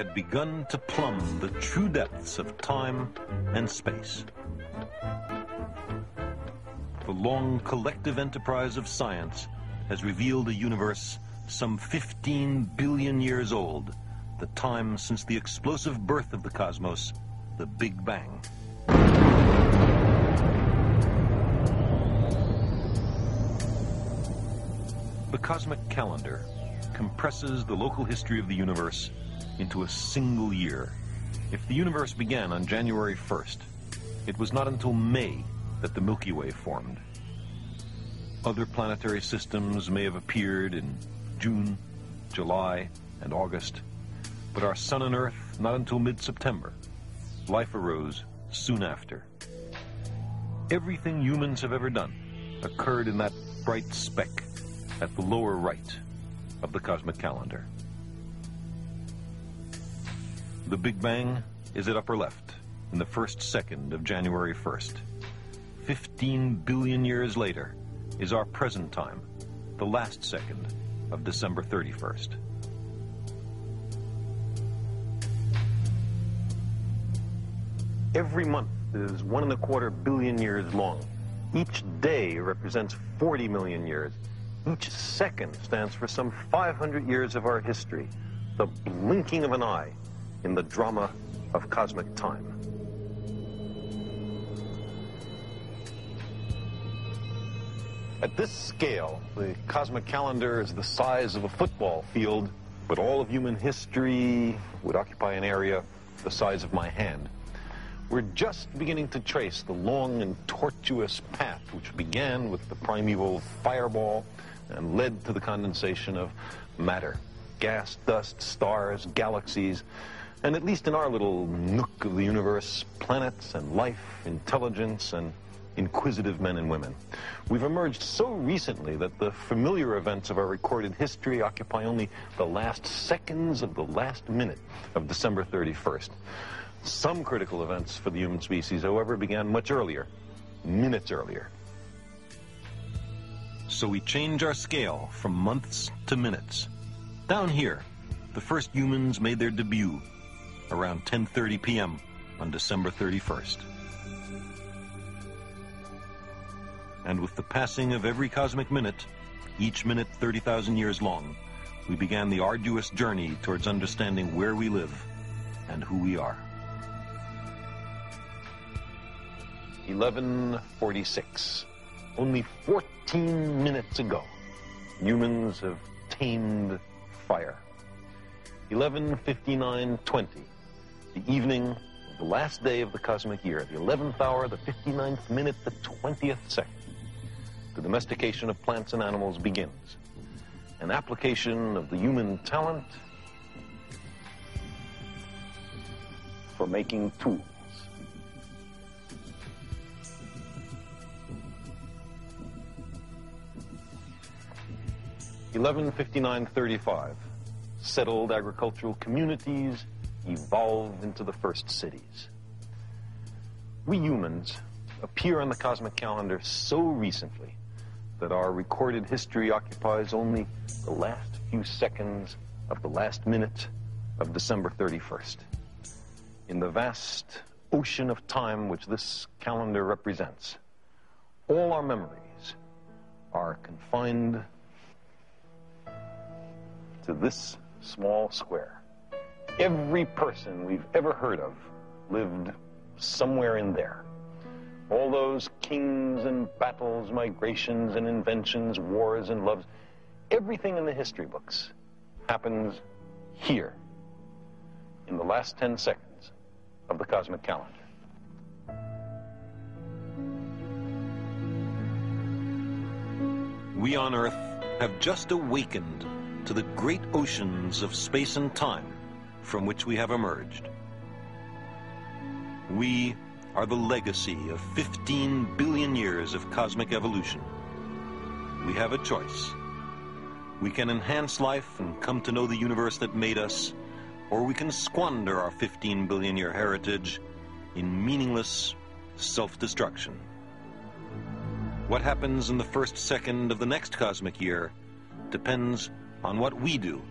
had begun to plumb the true depths of time and space. The long collective enterprise of science has revealed a universe some 15 billion years old, the time since the explosive birth of the cosmos, the Big Bang. The cosmic calendar compresses the local history of the universe into a single year. If the universe began on January 1st, it was not until May that the Milky Way formed. Other planetary systems may have appeared in June, July, and August, but our Sun and Earth not until mid-September. Life arose soon after. Everything humans have ever done occurred in that bright speck at the lower right of the cosmic calendar. The Big Bang is at upper left in the first second of January 1st. 15 billion years later is our present time, the last second of December 31st. Every month is one and a quarter billion years long. Each day represents 40 million years. Each second stands for some 500 years of our history, the blinking of an eye in the drama of cosmic time. At this scale, the cosmic calendar is the size of a football field, but all of human history would occupy an area the size of my hand. We're just beginning to trace the long and tortuous path which began with the primeval fireball and led to the condensation of matter. Gas, dust, stars, galaxies, and at least in our little nook of the universe, planets and life, intelligence, and inquisitive men and women. We've emerged so recently that the familiar events of our recorded history occupy only the last seconds of the last minute of December 31st. Some critical events for the human species, however, began much earlier, minutes earlier. So we change our scale from months to minutes. Down here, the first humans made their debut around 10.30 p.m. on December 31st. And with the passing of every cosmic minute, each minute 30,000 years long, we began the arduous journey towards understanding where we live and who we are. 1146. Only 14 minutes ago, humans have tamed fire. 1159.20 the evening of the last day of the cosmic year, the 11th hour, the 59th minute, the 20th second. The domestication of plants and animals begins. An application of the human talent for making tools. Eleven fifty nine thirty five. Settled agricultural communities evolve into the first cities. We humans appear on the cosmic calendar so recently that our recorded history occupies only the last few seconds of the last minute of December 31st. In the vast ocean of time which this calendar represents, all our memories are confined to this small square. Every person we've ever heard of lived somewhere in there. All those kings and battles, migrations and inventions, wars and loves, everything in the history books happens here in the last 10 seconds of the cosmic calendar. We on Earth have just awakened to the great oceans of space and time from which we have emerged. We are the legacy of 15 billion years of cosmic evolution. We have a choice. We can enhance life and come to know the universe that made us, or we can squander our 15 billion year heritage in meaningless self-destruction. What happens in the first second of the next cosmic year depends on what we do